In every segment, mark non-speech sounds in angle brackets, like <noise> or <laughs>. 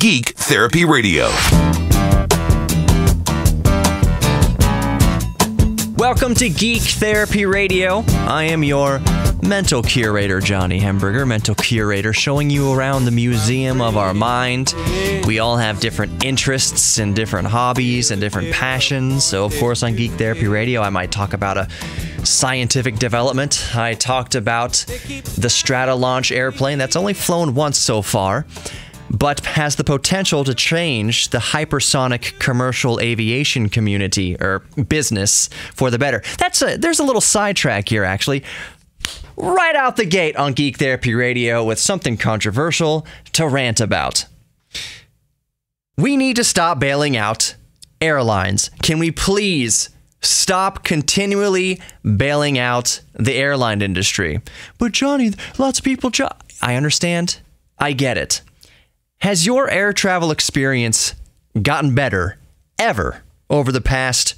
Geek Therapy Radio. Welcome to Geek Therapy Radio. I am your mental curator, Johnny Hemberger, mental curator, showing you around the museum of our mind. We all have different interests and different hobbies and different passions. So, of course, on Geek Therapy Radio, I might talk about a scientific development. I talked about the Stratolaunch airplane that's only flown once so far but has the potential to change the hypersonic commercial aviation community or business for the better. That's a there's a little sidetrack here actually. Right out the gate on Geek Therapy Radio with something controversial to rant about. We need to stop bailing out airlines. Can we please stop continually bailing out the airline industry? But Johnny, lots of people jo- I understand. I get it. Has your air travel experience gotten better ever over the past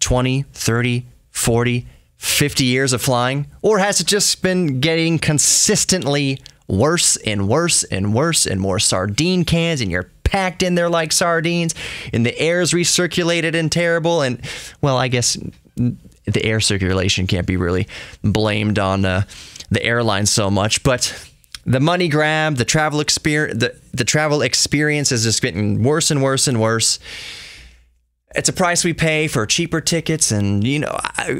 20, 30, 40, 50 years of flying? Or has it just been getting consistently worse and worse and worse and more sardine cans and you're packed in there like sardines and the air is recirculated and terrible and well I guess the air circulation can't be really blamed on uh, the airline so much but the money grab, the travel experience, the, the travel experience is just getting worse and worse and worse. It's a price we pay for cheaper tickets and you know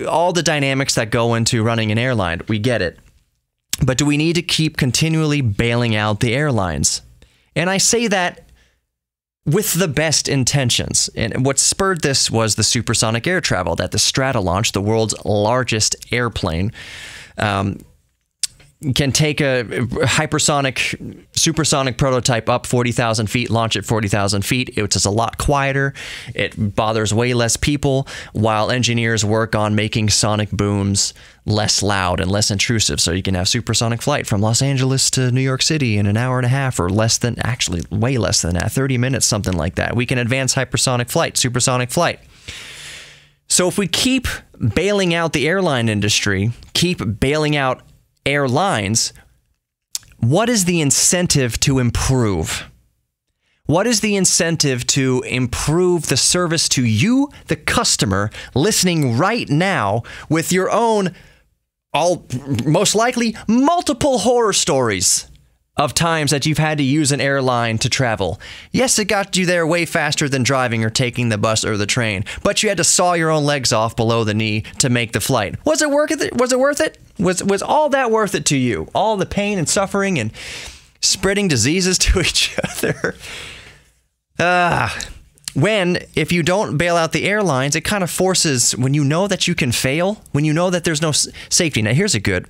all the dynamics that go into running an airline. We get it. But do we need to keep continually bailing out the airlines? And I say that with the best intentions. And what spurred this was the supersonic air travel that the Strata launched, the world's largest airplane. Um, can take a hypersonic, supersonic prototype up 40,000 feet, launch it 40,000 feet. It's just a lot quieter. It bothers way less people while engineers work on making sonic booms less loud and less intrusive. So you can have supersonic flight from Los Angeles to New York City in an hour and a half or less than, actually, way less than that, 30 minutes, something like that. We can advance hypersonic flight, supersonic flight. So if we keep bailing out the airline industry, keep bailing out airlines, what is the incentive to improve? What is the incentive to improve the service to you, the customer, listening right now with your own, all most likely multiple horror stories? of times that you've had to use an airline to travel. Yes, it got you there way faster than driving or taking the bus or the train, but you had to saw your own legs off below the knee to make the flight. Was it worth it? Was it worth it? Was was all that worth it to you? All the pain and suffering and spreading diseases <laughs> to each other. Ah, when if you don't bail out the airlines, it kind of forces when you know that you can fail, when you know that there's no safety. Now here's a good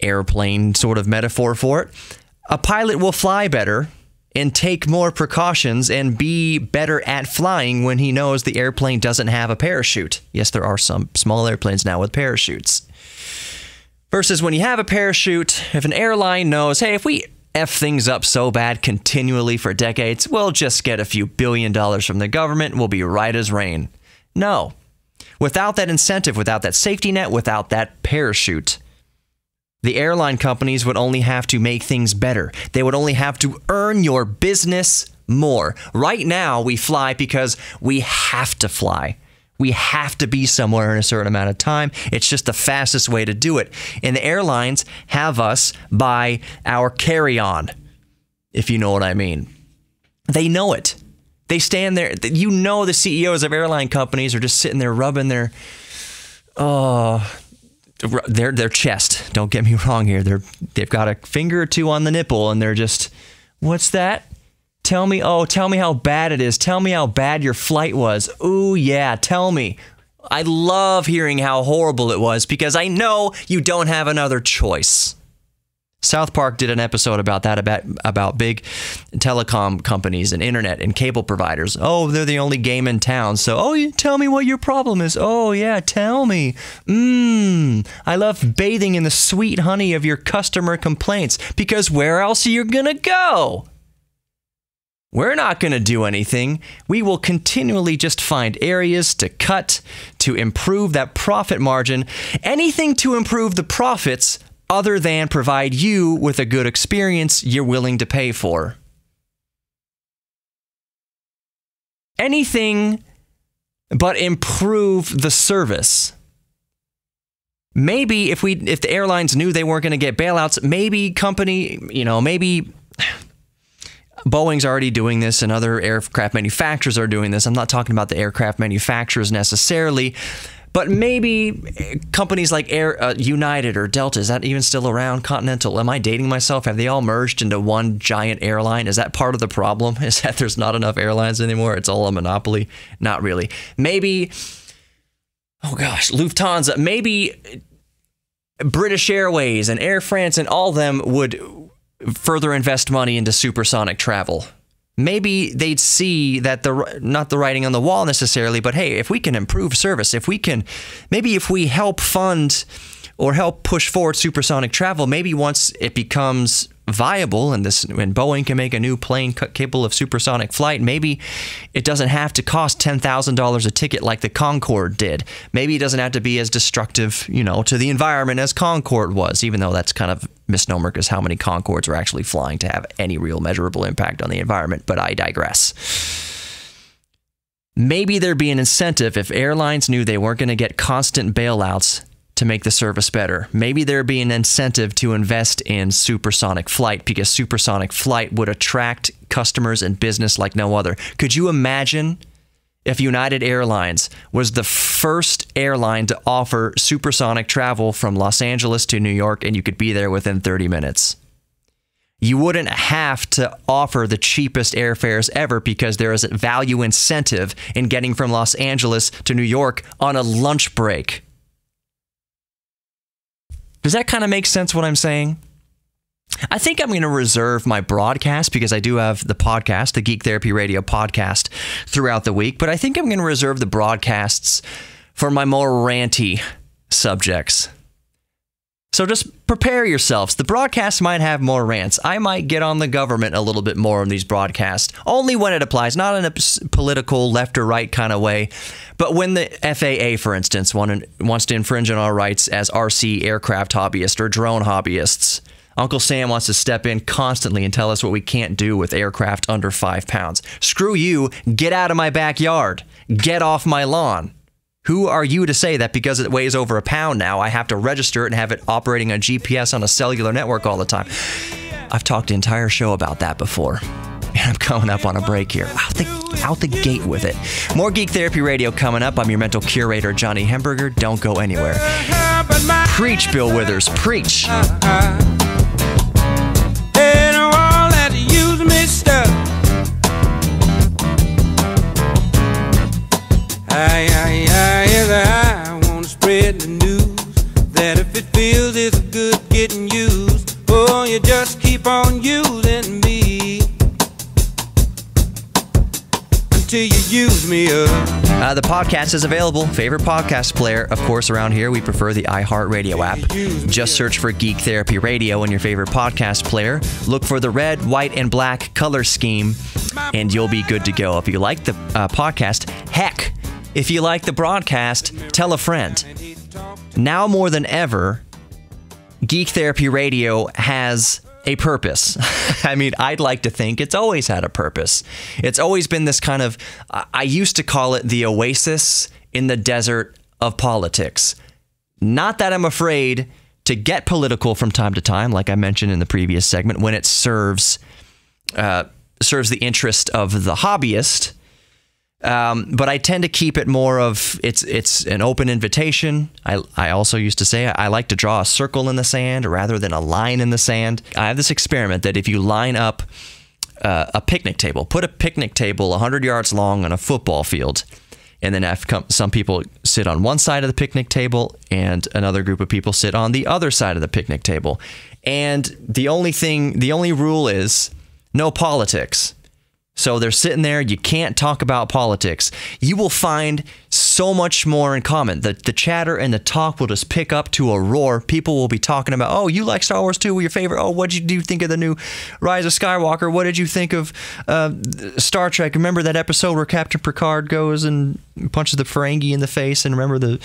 airplane sort of metaphor for it a pilot will fly better and take more precautions and be better at flying when he knows the airplane doesn't have a parachute. Yes, there are some small airplanes now with parachutes. Versus when you have a parachute, if an airline knows, hey, if we F things up so bad continually for decades, we'll just get a few billion dollars from the government and we'll be right as rain. No. Without that incentive, without that safety net, without that parachute, the airline companies would only have to make things better. They would only have to earn your business more. Right now, we fly because we have to fly. We have to be somewhere in a certain amount of time. It's just the fastest way to do it. And the airlines have us by our carry on, if you know what I mean. They know it. They stand there. You know, the CEOs of airline companies are just sitting there rubbing their, oh, their their chest. Don't get me <laughs> wrong here. They're they've got a finger or two on the nipple, and they're just, what's that? Tell me, oh, tell me how bad it is. Tell me how bad your flight was. Ooh, yeah, tell me. I love hearing how horrible it was because I know you don't have another choice. South Park did an episode about that about about big telecom companies and internet and cable providers. Oh, they're the only game in town. So, oh, tell me what your problem is. Oh, yeah, tell me. Mmm, I love bathing in the sweet honey of your customer complaints because where else are you going to go? We're not going to do anything. We will continually just find areas to cut, to improve that profit margin, anything to improve the profits other than provide you with a good experience you're willing to pay for. anything but improve the service. Maybe if we if the airlines knew they weren't going to get bailouts, maybe company, you know, maybe Boeing's already doing this and other aircraft manufacturers are doing this. I'm not talking about the aircraft manufacturers necessarily, but maybe companies like Air uh, United or Delta is that even still around? Continental? Am I dating myself? Have they all merged into one giant airline? Is that part of the problem? <laughs> Is that there's not enough airlines anymore? It's all a monopoly? Not really. Maybe. Oh gosh, Lufthansa. Maybe British Airways and Air France and all them would further invest money into supersonic travel. Maybe they'd see that the not the writing on the wall necessarily, but hey, if we can improve service, if we can, maybe if we help fund or help push forward supersonic travel, maybe once it becomes viable and this when Boeing can make a new plane capable of supersonic flight, maybe it doesn't have to cost $10,000 a ticket like the Concorde did. Maybe it doesn't have to be as destructive, you know, to the environment as Concorde was, even though that's kind of misnomer because how many Concordes are actually flying to have any real measurable impact on the environment, but I digress. Maybe there'd be an incentive if airlines knew they weren't going to get constant bailouts to make the service better. Maybe there'd be an incentive to invest in supersonic flight because supersonic flight would attract customers and business like no other. Could you imagine if United Airlines was the first airline to offer supersonic travel from Los Angeles to New York and you could be there within 30 minutes? You wouldn't have to offer the cheapest airfares ever because there is a value incentive in getting from Los Angeles to New York on a lunch break. Does that kind of make sense what I'm saying? I think I'm going to reserve my broadcast because I do have the podcast, the Geek Therapy Radio podcast, throughout the week. But I think I'm going to reserve the broadcasts for my more ranty subjects. So just prepare yourselves. The broadcast might have more rants. I might get on the government a little bit more in these broadcasts, only when it applies, not in a political left or right kind of way, but when the FAA, for instance, wants to infringe on our rights as RC aircraft hobbyists or drone hobbyists. Uncle Sam wants to step in constantly and tell us what we can't do with aircraft under five pounds. Screw you, get out of my backyard, get off my lawn. Who are you to say that because it weighs over a pound now, I have to register it and have it operating on GPS on a cellular network all the time? I've talked the entire show about that before. <laughs> And I'm coming up on a break here. Out the, out the gate with it. More Geek Therapy Radio coming up. I'm your mental curator, Johnny Hemberger. Don't go anywhere. Preach, Bill Withers. Preach. I wanna spread the news that if it feels it's good getting used, oh, you just keep on using me until you use me up. Uh, the podcast is available. Favorite podcast player, of course, around here we prefer the iHeartRadio app. Just search for Geek Therapy Radio in your favorite podcast player. Look for the red, white, and black color scheme, and you'll be good to go. If you like the uh, podcast, heck if you like the broadcast, tell a friend. Now more than ever, Geek Therapy Radio has a purpose. <laughs> I mean, I'd like to think it's always had a purpose. It's always been this kind of, I used to call it the oasis in the desert of politics. Not that I'm afraid to get political from time to time, like I mentioned in the previous segment, when it serves uh, serves the interest of the hobbyist um, but I tend to keep it more of it's it's an open invitation. I, I also used to say I like to draw a circle in the sand rather than a line in the sand. I have this experiment that if you line up uh, a picnic table, put a picnic table 100 yards long on a football field, and then have some people sit on one side of the picnic table and another group of people sit on the other side of the picnic table. And the only thing, the only rule is no politics. So they're sitting there. You can't talk about politics. You will find so much more in common. The, the chatter and the talk will just pick up to a roar. People will be talking about, oh, you like Star Wars too? Your favorite? Oh, what did you think of the new Rise of Skywalker? What did you think of uh, Star Trek? Remember that episode where Captain Picard goes and punches the Ferengi in the face? And remember the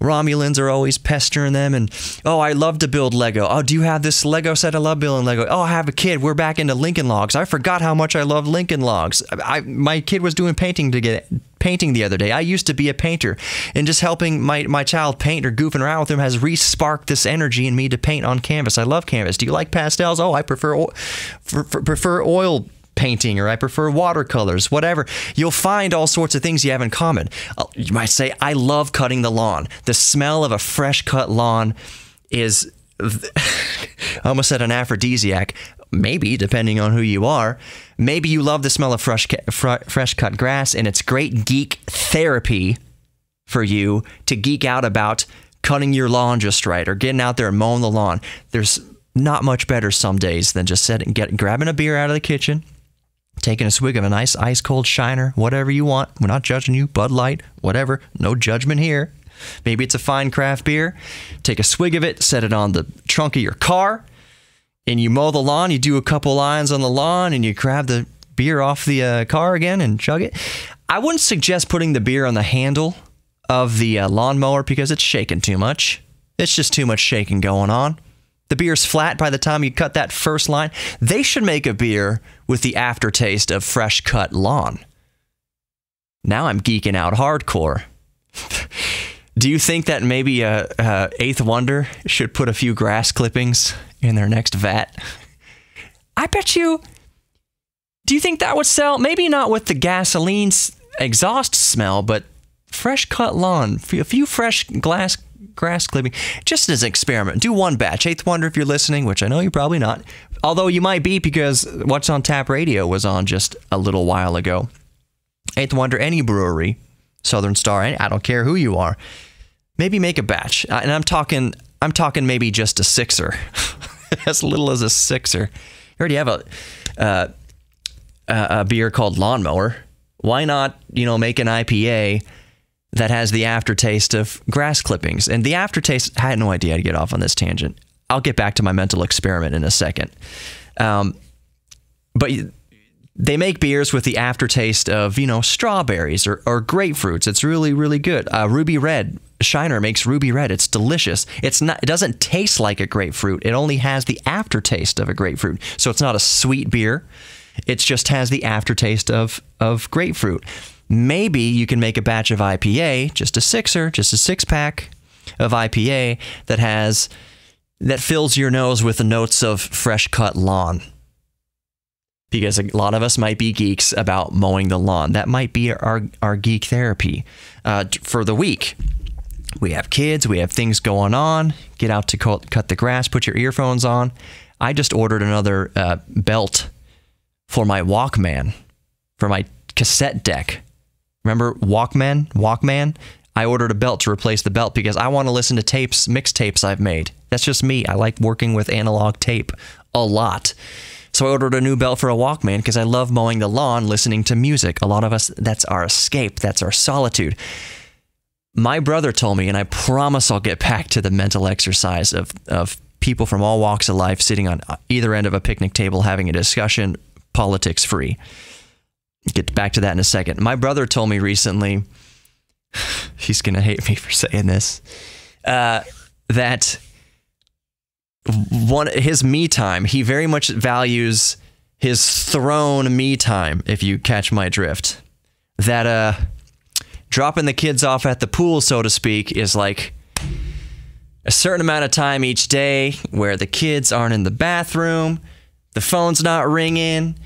Romulans are always pestering them, and oh, I love to build Lego. Oh, do you have this Lego set? I love building Lego. Oh, I have a kid. We're back into Lincoln Logs. I forgot how much I love Lincoln Logs. I, my kid was doing painting to get painting the other day. I used to be a painter, and just helping my, my child paint or goofing around with him has re-sparked this energy in me to paint on canvas. I love canvas. Do you like pastels? Oh, I prefer prefer oil painting or I prefer watercolors, whatever. You'll find all sorts of things you have in common. Uh, you might say, I love cutting the lawn. The smell of a fresh cut lawn is I <laughs> almost said an aphrodisiac. Maybe, depending on who you are. Maybe you love the smell of fresh, fresh cut grass, and it's great geek therapy for you to geek out about cutting your lawn just right or getting out there and mowing the lawn. There's not much better some days than just sitting, get, grabbing a beer out of the kitchen, taking a swig of a nice ice cold shiner, whatever you want. We're not judging you, Bud Light, whatever. No judgment here. Maybe it's a fine craft beer. Take a swig of it, set it on the trunk of your car, and you mow the lawn. You do a couple lines on the lawn, and you grab the beer off the uh, car again and chug it. I wouldn't suggest putting the beer on the handle of the uh, lawnmower because it's shaking too much. It's just too much shaking going on. The beer's flat by the time you cut that first line. They should make a beer with the aftertaste of fresh cut lawn. Now I'm geeking out hardcore. <laughs> Do you think that maybe a, Eighth Wonder should put a few grass clippings in their next vat? I bet you. Do you think that would sell? Maybe not with the gasoline exhaust smell, but fresh cut lawn, a few fresh glass grass clipping, just as an experiment. Do one batch. Eighth Wonder, if you're listening, which I know you're probably not, although you might be because What's on Tap Radio was on just a little while ago. Eighth Wonder, any brewery, Southern Star, I don't care who you are, maybe make a batch. And I'm talking, I'm talking maybe just a sixer, <laughs> as little as a sixer. You already have a, uh, a beer called Lawnmower. Why not, you know, make an IPA? That has the aftertaste of grass clippings. And the aftertaste, I had no idea I'd get off on this tangent. I'll get back to my mental experiment in a second. Um, but they make beers with the aftertaste of, you know, strawberries or, or grapefruits. It's really, really good. Uh, Ruby Red, Shiner makes Ruby Red. It's delicious. It's not. It doesn't taste like a grapefruit. It only has the aftertaste of a grapefruit. So it's not a sweet beer. It just has the aftertaste of of grapefruit. Maybe you can make a batch of IPA, just a sixer, just a six pack of IPA that has that fills your nose with the notes of fresh cut lawn. Because a lot of us might be geeks about mowing the lawn. That might be our, our geek therapy uh, for the week. We have kids, we have things going on. Get out to cut the grass, put your earphones on. I just ordered another uh, belt for my Walkman, for my cassette deck. Remember Walkman? Walkman? I ordered a belt to replace the belt because I want to listen to tapes, mixtapes I've made. That's just me. I like working with analog tape a lot. So I ordered a new belt for a Walkman because I love mowing the lawn listening to music. A lot of us, that's our escape, that's our solitude. My brother told me, and I promise I'll get back to the mental exercise of, of people from all walks of life sitting on either end of a picnic table having a discussion, politics free. Get back to that in a second. My brother told me recently, <sighs> he's going to hate me for saying this, uh, that one his me time, he very much values his throne me time, if you catch my drift. That uh, dropping the kids off at the pool, so to speak, is like a certain amount of time each day where the kids aren't in the bathroom, the phone's not ringing,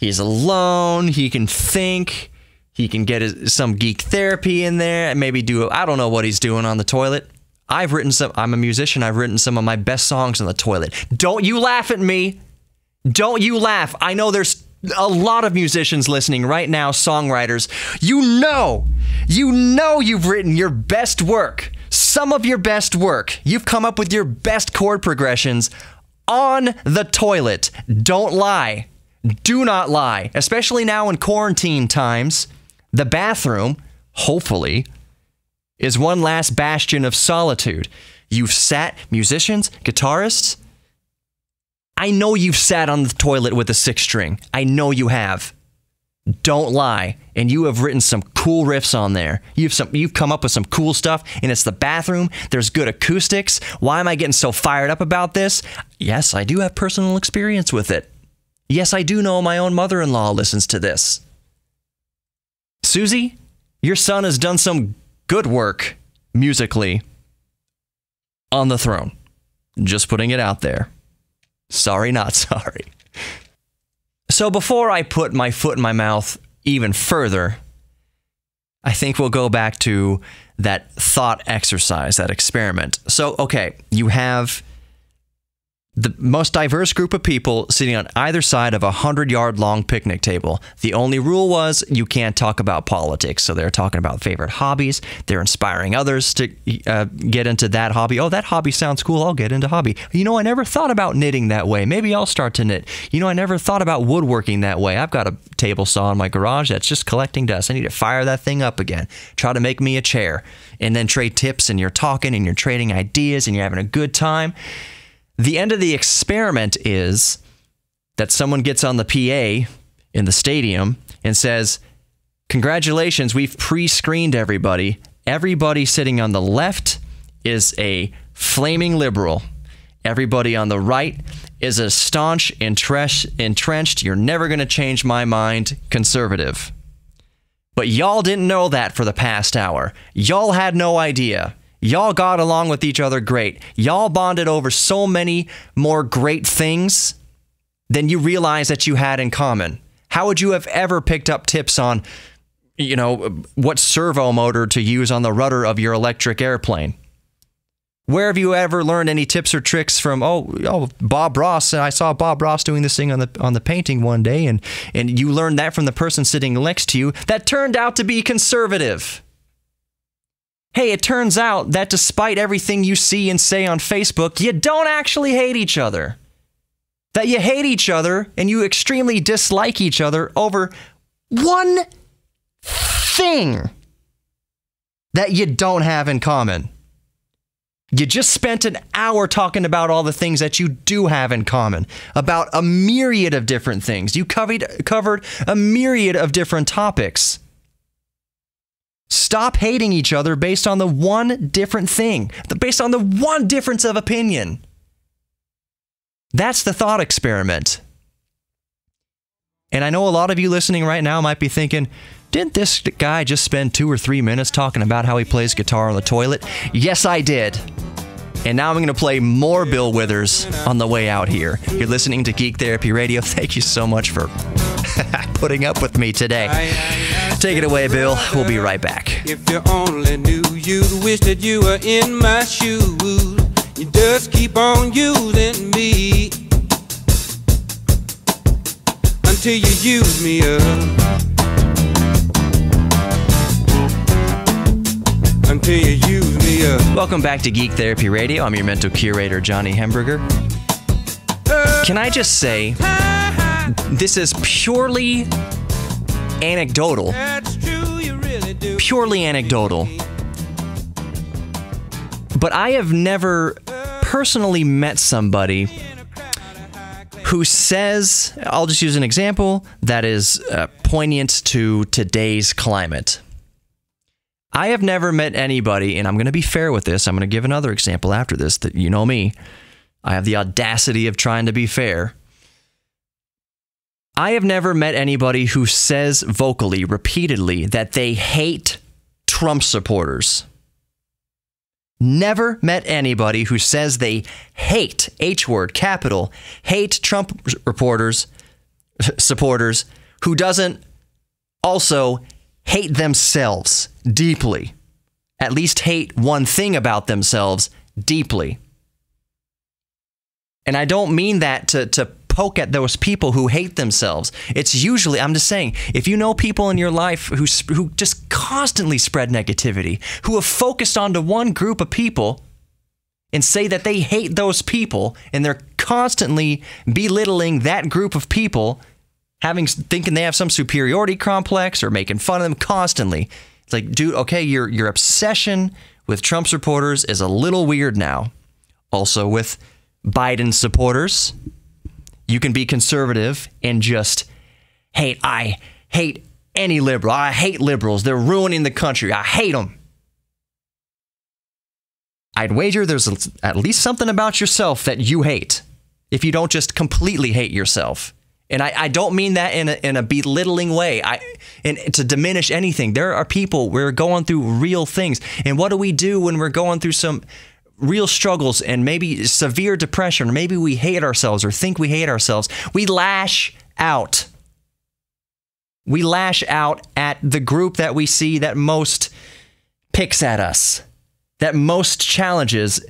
He's alone. He can think. He can get his, some geek therapy in there and maybe do, I don't know what he's doing on the toilet. I've written some, I'm a musician. I've written some of my best songs on the toilet. Don't you laugh at me. Don't you laugh. I know there's a lot of musicians listening right now, songwriters. You know, you know you've written your best work, some of your best work. You've come up with your best chord progressions on the toilet. Don't lie. Do not lie, especially now in quarantine times. The bathroom, hopefully, is one last bastion of solitude. You've sat, musicians, guitarists. I know you've sat on the toilet with a six string. I know you have. don't lie and you have written some cool riffs on there you've some you've come up with some cool stuff and it's the bathroom there's good acoustics why am i getting so fired up about this yes i do have personal experience with it yes i do know my own mother-in-law listens to this. Susie your son has done some good work musically on the throne. Just putting it out there. Sorry not <laughs> sorry. So before I put my foot in my mouth even further, I think we'll go back to that thought exercise, that experiment. So, okay, you have the most diverse group of people sitting on either side of a 100 yard long picnic table. The only rule was you can't talk about politics. So they're talking about favorite hobbies. They're inspiring others to uh, get into that hobby. Oh, that hobby sounds cool. I'll get into hobby. You know, I never thought about knitting that way. Maybe I'll start to knit. You know, I never thought about woodworking that way. I've got a table saw in my garage that's just collecting dust. I need to fire that thing up again. Try to make me a chair and then trade tips and you're talking and you're trading ideas and you're having a good time. The end of the experiment is that someone gets on the PA in the stadium and says, Congratulations, we've pre screened everybody. Everybody sitting on the left is a flaming liberal. Everybody on the right is a staunch, entrenched, you're never going to change my mind conservative. But y'all didn't know that for the past hour. Y'all had no idea. Y'all got along with each other great. Y'all bonded over so many more great things than you realize that you had in common. How would you have ever picked up tips on, you know, what servo motor to use on the rudder of your electric airplane? Where have you ever learned any tips or tricks from? Oh, oh, Bob Ross. I saw Bob Ross doing this thing on the on the painting one day, and and you learned that from the person sitting next to you. That turned out to be conservative. Hey, it turns out that despite everything you see and say on Facebook, you don't actually hate each other. That you hate each other and you extremely dislike each other over one thing that you don't have in common. You just spent an hour talking about all the things that you do have in common, about a myriad of different things. You covered, covered a myriad of different topics. Stop hating each other based on the one different thing, based on the one difference of opinion. That's the thought experiment. And I know a lot of you listening right now might be thinking, didn't this guy just spend two or three minutes talking about how he plays guitar on the toilet? Yes, I did. And now I'm going to play more Bill Withers on the way out here. You're listening to Geek Therapy Radio. Thank you so much for <laughs> putting up with me today. Take it away, Bill. We'll be right back. If you only knew, you'd wish that you were in my shoes. You just keep on using me until you use me up. Until you use me up. Welcome back to Geek Therapy Radio. I'm your mental curator, Johnny Hemberger. Can I just say, this is purely anecdotal. Purely anecdotal. But I have never personally met somebody who says, I'll just use an example that is uh, poignant to today's climate. I have never met anybody, and I'm going to be fair with this. I'm going to give another example after this that you know me. I have the audacity of trying to be fair. I have never met anybody who says vocally, repeatedly, that they hate Trump supporters. Never met anybody who says they hate, H word, capital, hate Trump reporters, supporters, who doesn't also hate themselves deeply. At least hate one thing about themselves deeply. And I don't mean that to, to poke at those people who hate themselves. It's usually, I'm just saying, if you know people in your life who, who just constantly spread negativity, who have focused onto one group of people and say that they hate those people and they're constantly belittling that group of people, having thinking they have some superiority complex or making fun of them constantly. It's like, dude, okay, your your obsession with Trump supporters is a little weird now. Also with Biden supporters, you can be conservative and just hate I hate any liberal. I hate liberals. They're ruining the country. I hate them. I'd wager there's at least something about yourself that you hate if you don't just completely hate yourself. And I, I don't mean that in a, in a belittling way. I and to diminish anything. There are people we're going through real things. And what do we do when we're going through some real struggles and maybe severe depression, or maybe we hate ourselves or think we hate ourselves? We lash out. We lash out at the group that we see that most picks at us, that most challenges,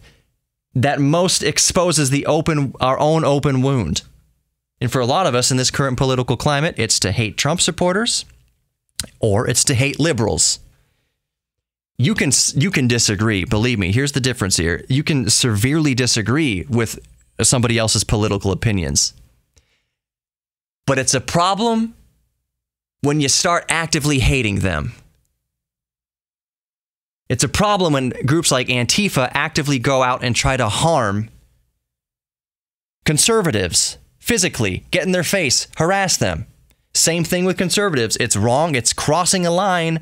that most exposes the open our own open wound. And for a lot of us in this current political climate, it's to hate Trump supporters or it's to hate liberals. You can you can disagree, believe me. Here's the difference here. You can severely disagree with somebody else's political opinions. But it's a problem when you start actively hating them. It's a problem when groups like Antifa actively go out and try to harm conservatives physically, get in their face, harass them. Same thing with conservatives. It's wrong. It's crossing a line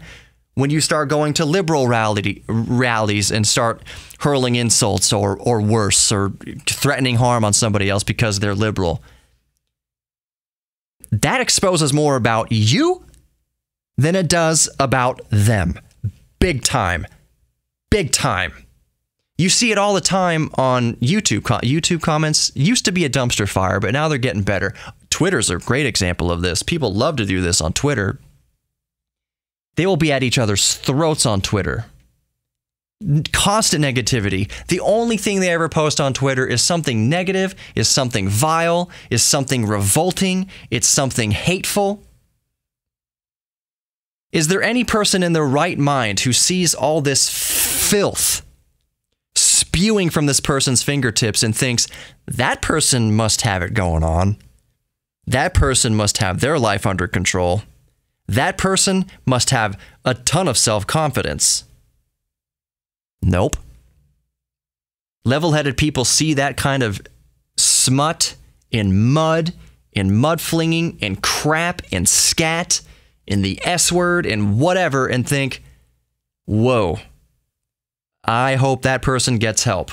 when you start going to liberal rally, rallies and start hurling insults or, or worse or threatening harm on somebody else because they're liberal. That exposes more about you than it does about them. Big time. Big time. You see it all the time on YouTube. YouTube comments used to be a dumpster fire, but now they're getting better. Twitter's a great example of this. People love to do this on Twitter. They will be at each other's throats on Twitter. Constant negativity. The only thing they ever post on Twitter is something negative, is something vile, is something revolting, it's something hateful. Is there any person in their right mind who sees all this filth spewing from this person's fingertips and thinks that person must have it going on. That person must have their life under control. That person must have a ton of self confidence. Nope. Level headed people see that kind of smut in mud, in mud flinging, in crap, in scat, in the S word, and whatever, and think, whoa, I hope that person gets help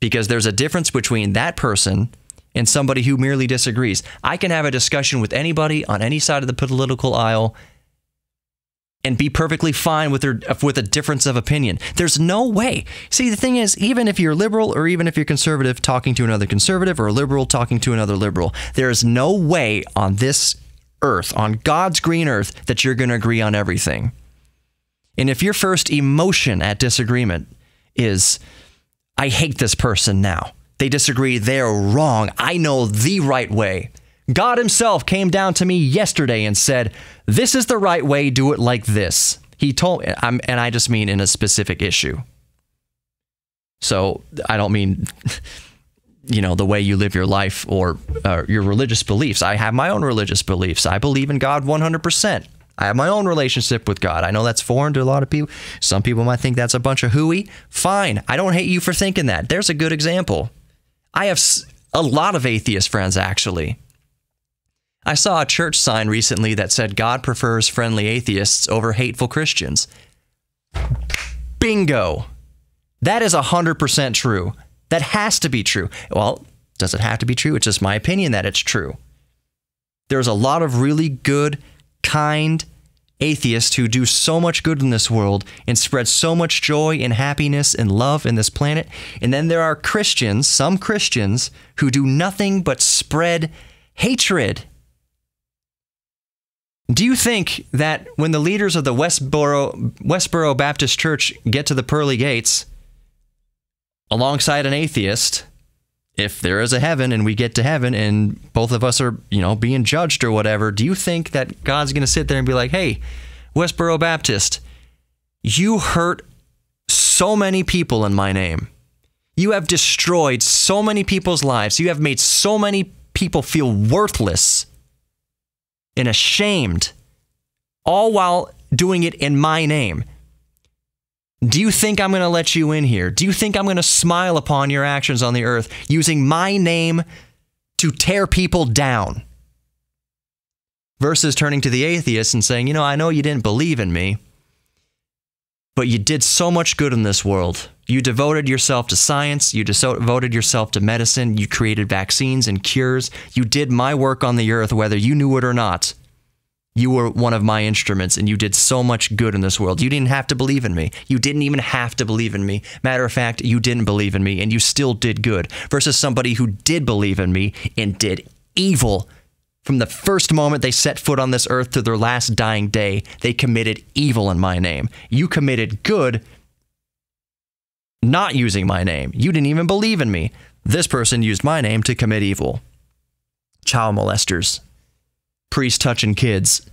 because there's a difference between that person and somebody who merely disagrees. I can have a discussion with anybody on any side of the political aisle and be perfectly fine with with a difference of opinion. There's no way. See, the thing is, even if you're liberal or even if you're conservative talking to another conservative or a liberal talking to another liberal, there is no way on this earth, on God's green earth, that you're going to agree on everything. And if your first emotion at disagreement is I hate this person now. They disagree. They're wrong. I know the right way. God Himself came down to me yesterday and said, This is the right way. Do it like this. He told, and I just mean in a specific issue. So I don't mean, <laughs> you know, the way you live your life or uh, your religious beliefs. I have my own religious beliefs. I believe in God 100%. I have my own relationship with God. I know that's foreign to a lot of people. Some people might think that's a bunch of hooey. Fine. I don't hate you for thinking that. There's a good example. I have a lot of atheist friends, actually. I saw a church sign recently that said God prefers friendly atheists over hateful Christians. Bingo. That is 100% true. That has to be true. Well, does it have to be true? It's just my opinion that it's true. There's a lot of really good kind atheists who do so much good in this world and spread so much joy and happiness and love in this planet. And then there are Christians, some Christians, who do nothing but spread hatred. Do you think that when the leaders of the Westboro, Westboro Baptist Church get to the pearly gates alongside an atheist, if there is a heaven and we get to heaven and both of us are, you know, being judged or whatever, do you think that God's going to sit there and be like, hey, Westboro Baptist, you hurt so many people in my name. You have destroyed so many people's lives. You have made so many people feel worthless and ashamed, all while doing it in my name. Do you think I'm going to let you in here? Do you think I'm going to smile upon your actions on the earth using my name to tear people down? versus turning to the atheist and saying, you know, I know you didn't believe in me, but you did so much good in this world. You devoted yourself to science, you devoted yourself to medicine, you created vaccines and cures, you did my work on the earth, whether you knew it or not. You were one of my instruments and you did so much good in this world. You didn't have to believe in me. You didn't even have to believe in me. Matter of fact, you didn't believe in me and you still did good versus somebody who did believe in me and did evil from the first moment they set foot on this earth to their last dying day, they committed evil in my name. You committed good not using my name. You didn't even believe in me. This person used my name to commit evil. Child molesters, priest touching kids.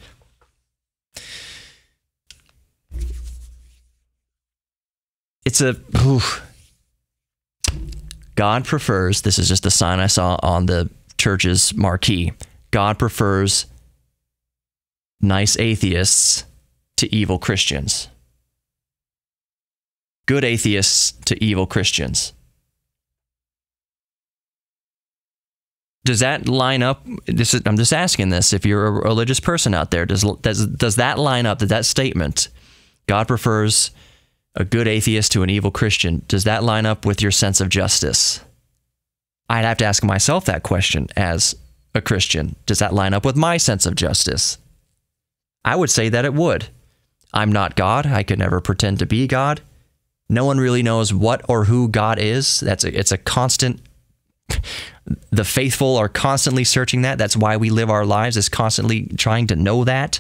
It's a. Oof. God prefers, this is just a sign I saw on the church's marquee. God prefers nice atheists to evil Christians. Good atheists to evil Christians. Does that line up? This is, I'm just asking this. If you're a religious person out there, does, does, does that line up, that that statement, God prefers a good atheist to an evil Christian, does that line up with your sense of justice? I'd have to ask myself that question as a Christian. Does that line up with my sense of justice? I would say that it would. I'm not God. I could never pretend to be God. No one really knows what or who God is. That's a, it's a constant <laughs> the faithful are constantly searching that. That's why we live our lives is constantly trying to know that.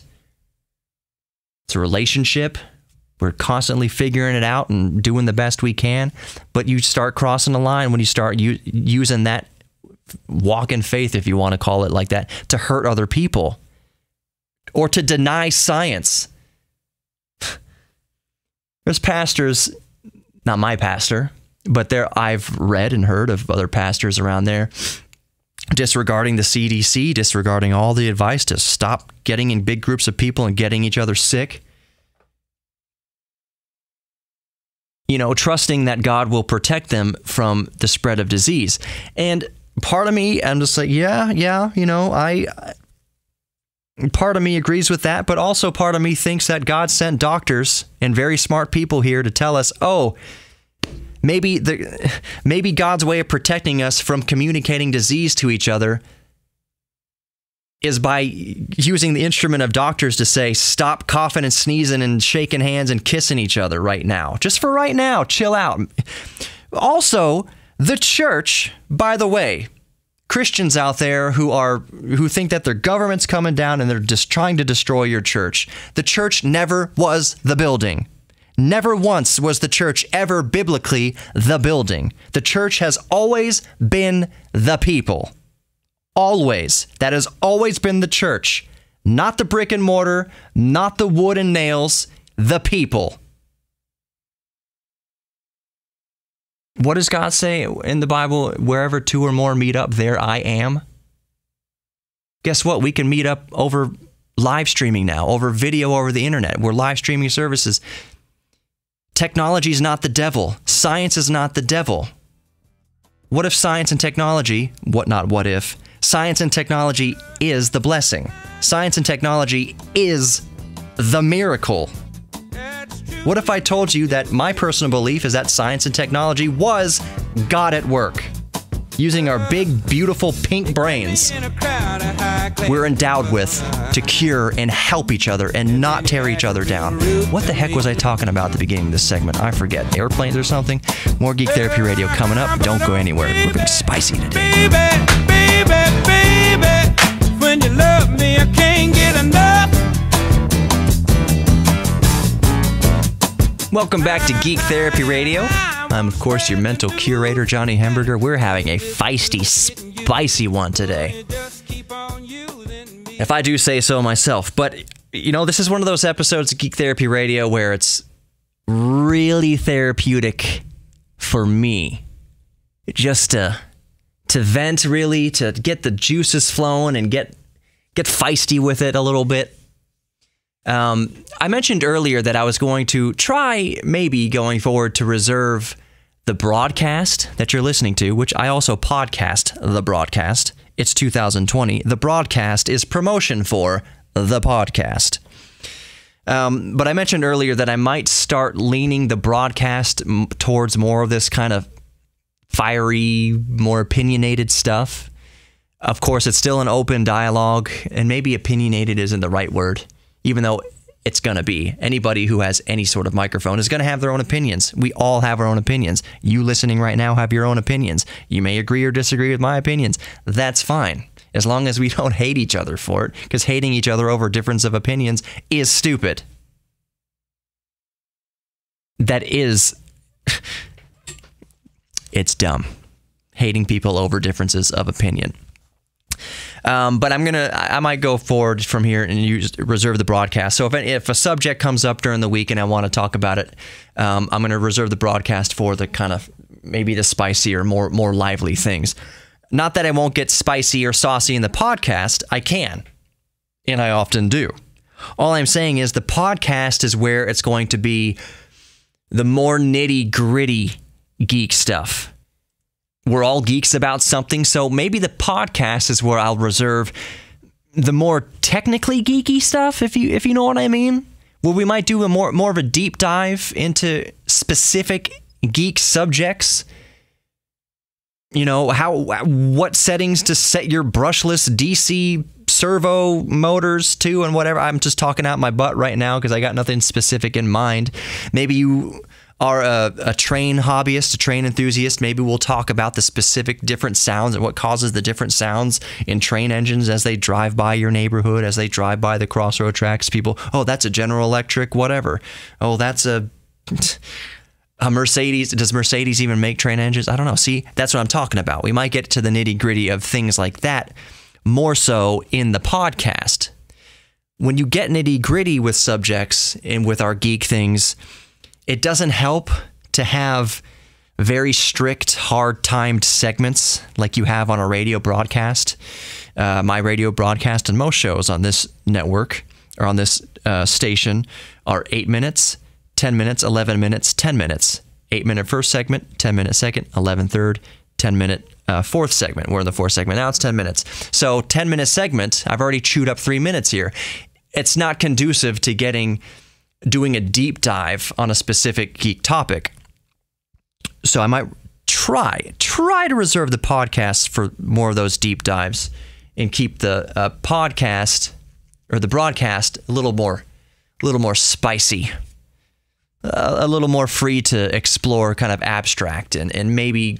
It's a relationship. We're constantly figuring it out and doing the best we can. But you start crossing the line when you start u- using that walk in faith, if you want to call it like that, to hurt other people or to deny science. <sighs> There's pastors, not my pastor, but there I've read and heard of other pastors around there disregarding the CDC, disregarding all the advice to stop getting in big groups of people and getting each other sick. You know, trusting that God will protect them from the spread of disease. And part of me, I'm just like, yeah, yeah, you know, I. Part of me agrees with that, but also part of me thinks that God sent doctors and very smart people here to tell us, oh, maybe the maybe God's way of protecting us from communicating disease to each other is by using the instrument of doctors to say stop coughing and sneezing and shaking hands and kissing each other right now. Just for right now, chill out. Also, the church, by the way, Christians out there who are who think that their government's coming down and they're just trying to destroy your church. The church never was the building. Never once was the church ever biblically the building. The church has always been the people. Always. That has always been the church. Not the brick and mortar, not the wood and nails, the people. What does God say in the Bible? Wherever two or more meet up, there I am. Guess what? We can meet up over live streaming now, over video over the internet. We're live streaming services. Technology is not the devil. Science is not the devil. What if science and technology, what not what if, science and technology is the blessing? Science and technology is the miracle. What if I told you that my personal belief is that science and technology was God at work? Using our big, beautiful pink brains, we're endowed with to cure and help each other and not tear each other down. What the heck was I talking about at the beginning of this segment? I forget. Airplanes or something? More Geek Therapy Radio coming up. Don't go anywhere. We're going to spicy today. Baby, baby, baby, Welcome back to Geek Therapy Radio. I'm, of course, your mental curator, Johnny Hamburger. We're having a feisty, spicy one today. If I do say so myself. But, you know, this is one of those episodes of Geek Therapy Radio where it's really therapeutic for me. Just to to vent really, to get the juices flowing and get get feisty with it a little bit. Um, I mentioned earlier that I was going to try, maybe going forward, to reserve the broadcast that you're listening to, which I also podcast the broadcast, it's 2020. The broadcast is promotion for the podcast. Um, but I mentioned earlier that I might start leaning the broadcast towards more of this kind of fiery, more opinionated stuff. Of course, it's still an open dialogue, and maybe opinionated isn't the right word, even though it's going to be. Anybody who has any sort of microphone is going to have their own opinions. We all have our own opinions. You listening right now have your own opinions. You may agree or disagree with my opinions. That's fine. As long as we <laughs> don't hate each other for it, because hating each other over difference of opinions is stupid. That is. <laughs> it's dumb. Hating people over differences of opinion. Um, but I'm gonna, I might go forward from here and use reserve the broadcast. So if if a subject comes up during the week and I want to talk about it, um, I'm gonna reserve the broadcast for the kind of maybe the spicier, more more lively things. Not that I won't get spicy or saucy in the podcast. I can, and I often do. All I'm saying is the podcast is where it's going to be the more nitty gritty geek stuff we're all geeks about something, so maybe the podcast is where I'll reserve the more technically geeky stuff, if you if you know what I mean. Where we might do a more more of a deep dive into specific geek subjects. You know how what settings to set your brushless DC servo motors to and whatever. I'm just talking out my butt right now because I got nothing specific in mind. Maybe you are a, a, train hobbyist, a train enthusiast, maybe we'll talk about the specific different sounds and what causes the different sounds in train engines as they drive by your neighborhood, as they drive by the crossroad tracks. People, oh, that's a General Electric, whatever. Oh, that's a. A Mercedes, does Mercedes even make train engines? I don't know. See, that's what I'm talking about. We might get to the nitty gritty of things like that more so in the podcast. When you get nitty gritty with subjects and with our geek things, it doesn't help to have very strict, hard timed segments like you have on a radio broadcast. Uh, my radio broadcast and most shows on this network or on this uh, station are eight minutes, 10 minutes, 11 minutes, 10 minutes. Eight minute first segment, 10 minute second, 11 third, 10 minute uh, fourth segment. We're in the fourth segment now, it's 10 minutes. So, 10 minute segment, I've already chewed up three minutes here. It's not conducive to getting doing a deep dive on a specific geek topic. So I might try try to reserve the podcast for more of those deep dives and keep the uh, podcast or the broadcast a little more a little more spicy uh, a little more free to explore kind of abstract and, and maybe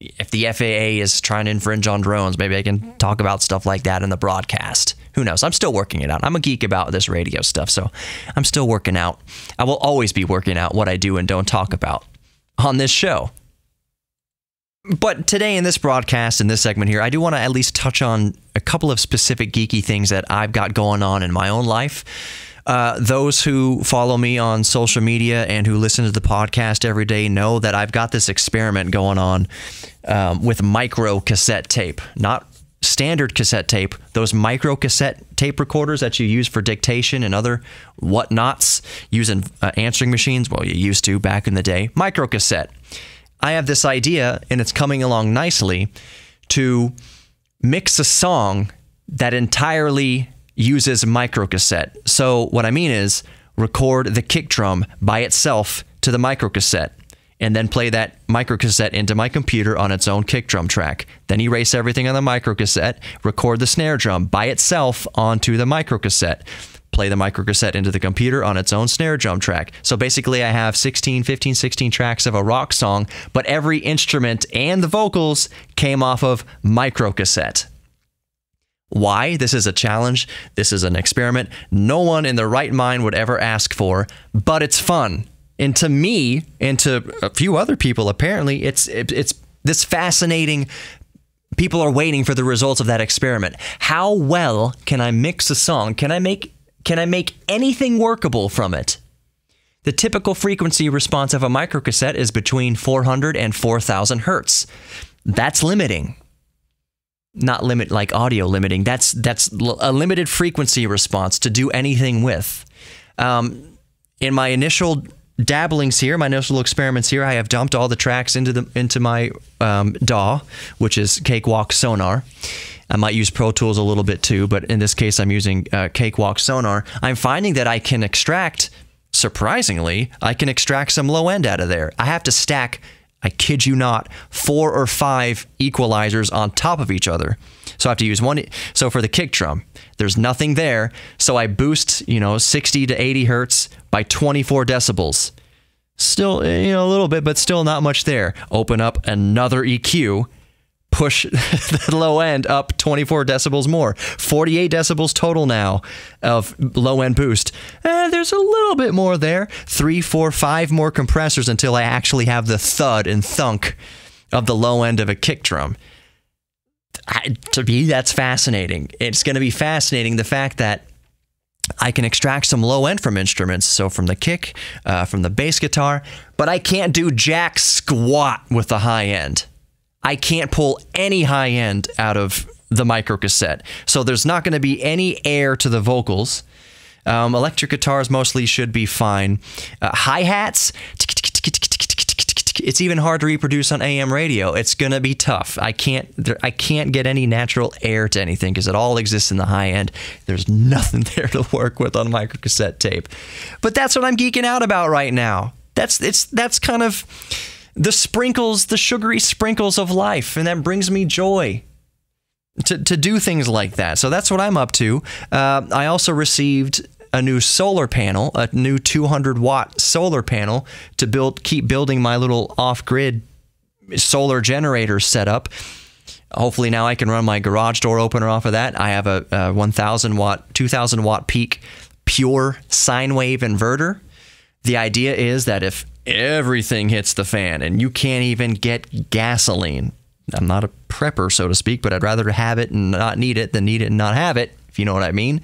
if the FAA is trying to infringe on drones, maybe I can talk about stuff like that in the broadcast. Who knows? I'm still working it out. I'm a geek about this radio stuff, so I'm still working out. I will always be working out what I do and don't talk about on this show. But today in this broadcast, in this segment here, I do want to at least touch on a couple of specific geeky things that I've got going on in my own life. Uh, those who follow me on social media and who listen to the podcast every day know that I've got this experiment going on um, with micro cassette tape, not standard cassette tape, those micro cassette tape recorders that you use for dictation and other whatnots using uh, answering machines. Well, you used to back in the day. Micro cassette. I have this idea, and it's coming along nicely, to mix a song that entirely uses micro cassette. So, what I mean is record the kick drum by itself to the micro cassette and then play that microcassette into my computer on its own kick drum track. Then erase everything on the microcassette, record the snare drum by itself onto the microcassette. Play the microcassette into the computer on its own snare drum track. So basically, I have 16, 15, 16 tracks of a rock song, but every instrument and the vocals came off of microcassette. Why? This is a challenge. This is an experiment no one in their right mind would ever ask for, but it's fun. And to me, and to a few other people, apparently, it's it's this fascinating. People are waiting for the results of that experiment. How well can I mix a song? Can I make can I make anything workable from it? The typical frequency response of a microcassette is between 400 and 4000 hertz. That's limiting. Not limit like audio limiting. That's that's a limited frequency response to do anything with. Um, in my initial dabblings here, my initial experiments here. I have dumped all the tracks into the into my um, DAW, which is Cakewalk Sonar. I might use Pro Tools a little bit too, but in this case, I'm using uh, Cakewalk Sonar. I'm finding that I can extract, surprisingly, I can extract some low end out of there. I have to stack, I kid you not, four or five equalizers on top of each other. So I have to use one. So for the kick drum, there's nothing there. So I boost, you know, 60 to 80 hertz by 24 decibels. Still, eh, you know, a little bit, but still not much there. Open up another EQ push <laughs> the low end up 24 decibels more. 48 decibels total now of low end boost. Eh, there's a little bit more there. Three, four, five more compressors until I actually have the thud and thunk of the low end of a kick drum. I, to me, that's fascinating. It's going to be fascinating the fact that I can extract some low end from instruments, so from the kick, uh, from the bass guitar, but I can't do jack squat with the high end. I can't pull any high end out of the micro cassette. So there's not going to be any air to the vocals. Um, electric guitars mostly should be fine. Uh, Hi hats, it's even hard to reproduce on AM radio. It's gonna be tough. I can't I can't get any natural air to anything because it all exists in the high end. There's nothing there to work with on micro cassette tape. But that's what I'm geeking out about right now. That's it's that's kind of the sprinkles, the sugary sprinkles of life, and that brings me joy. To, to do things like that. So that's what I'm up to. Uh, I also received a new solar panel, a new 200 watt solar panel to build, keep building my little off grid solar generator setup. Hopefully now I can run my garage door opener off of that. I have a, a 1000 watt, 2000 watt peak pure sine wave inverter. The idea is that if everything hits the fan and you can't even get gasoline. I'm not a prepper, so to speak, but I'd rather have it and not need it than need it and not have it, if you know what I mean.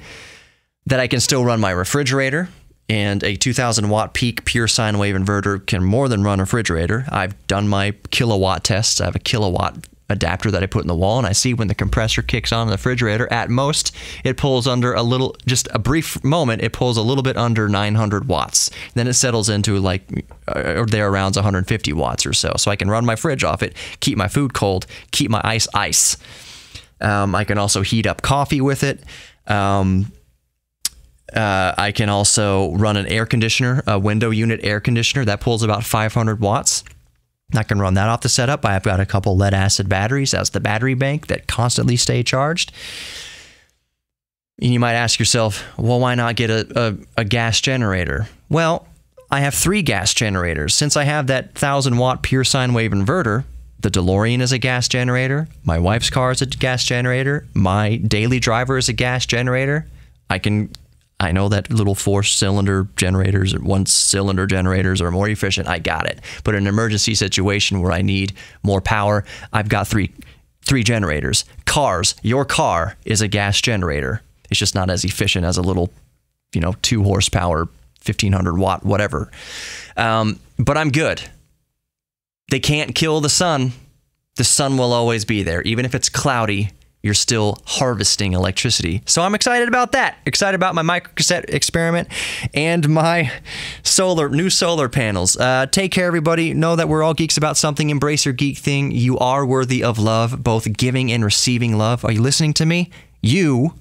That I can still run my refrigerator, and a 2000 watt peak pure sine wave inverter can more than run a refrigerator. I've done my Kill A Watt tests. I have a Kill A Watt adapter that I put in the wall, and I see when the compressor kicks on in the refrigerator, at most it pulls under a little, just a brief moment, it pulls a little bit under 900 watts. Then it settles into like, uh, or there around 150 watts or so. So I can run my fridge off it, keep my food cold, keep my ice ice. Um, I can also heat up coffee with it. Um, uh, I can also run an air conditioner, a window unit air conditioner that pulls about 500 watts. I can run that off the setup. I've got a couple lead acid batteries as the battery bank that constantly stay charged. And you might ask yourself, well, why not get a, a, a gas generator? Well, I have three gas generators. Since I have that 1000 watt pure sine wave inverter, the DeLorean is a gas generator, my wife's car is a gas generator, my daily driver is a gas generator. I can I know that little four cylinder generators or one cylinder generators are more efficient. I got it. But in an emergency situation where I need more power, I've got three three generators. Cars, your car is a gas generator. It's just not as efficient as a little, you know, two horsepower, 1500 watt, whatever. Um, but I'm good. They can't kill the sun. The sun will always be there. Even if it's cloudy, you're still harvesting electricity. So I'm excited about that. Excited about my microcassette experiment and my solar new solar panels. Uh, take care, everybody. Know that we're all geeks about something. Embrace your geek thing. You are worthy of love, both giving and receiving love. Are you listening to me? You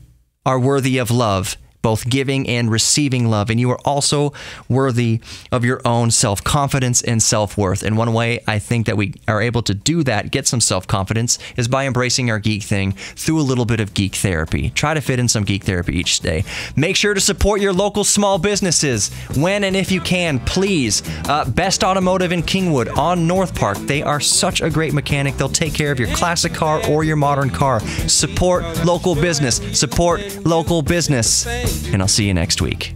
are worthy of love both giving and receiving love. And you are also worthy of your own self confidence and self worth. And one way I think that we are able to do that, get some self confidence, is by embracing our geek thing through a little bit of geek therapy. Try to fit in some geek therapy each day. Make sure to support your local small businesses when and if you can, please. Uh, Best Automotive in Kingwood on North Park. They are such a great mechanic. They'll take care of your classic car or your modern car. Support local business. Support local business and I'll see you next week.